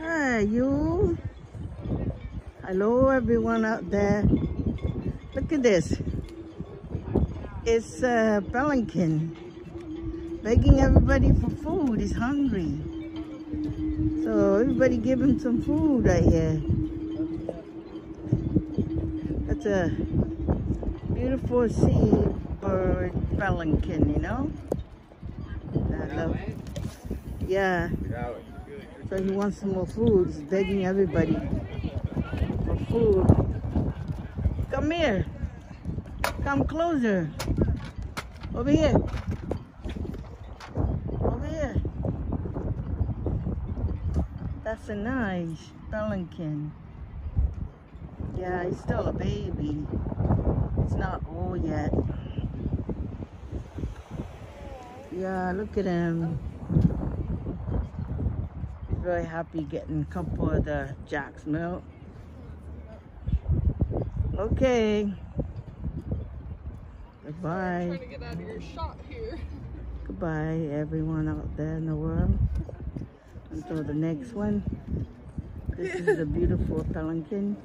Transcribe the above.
Hi, you. Hello, everyone out there. Look at this. It's uh, Pelican begging everybody for food. He's hungry. So everybody give him some food right here. That's a beautiful seabird pelican, you know? Yeah. He wants some more food. He's begging everybody for food. Come here. Come closer. Over here. Over here. That's a nice pelican. Yeah, he's still a baby. He's not old yet. Yeah, look at him. Very happy getting a couple of the Jack's milk. Okay. Goodbye. Trying to get out of your shot here. Goodbye, everyone out there in the world. Until the next one. This is a beautiful pelican.